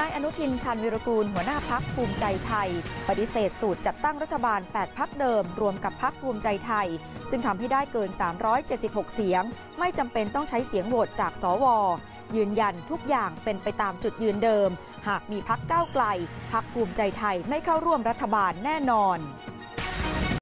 นายอนุทินชาญวิรกูลหัวหน้าพักภูมิใจไทย ปฏิเสธสูตรจัดตั้งรัฐบาล 8 พักเดิม รวมกับพักภูมิใจไทย ซึ่งทำให้ได้เกิน 376 เสียง ไม่จำเป็นต้องใช้เสียงโหวตจากสว ยืนยันทุกอย่างเป็นไปตามจุดยืนเดิม หากมีพักก้าวไกล พักภูมิใจไทยไม่เข้าร่วมรัฐบาลแน่นอน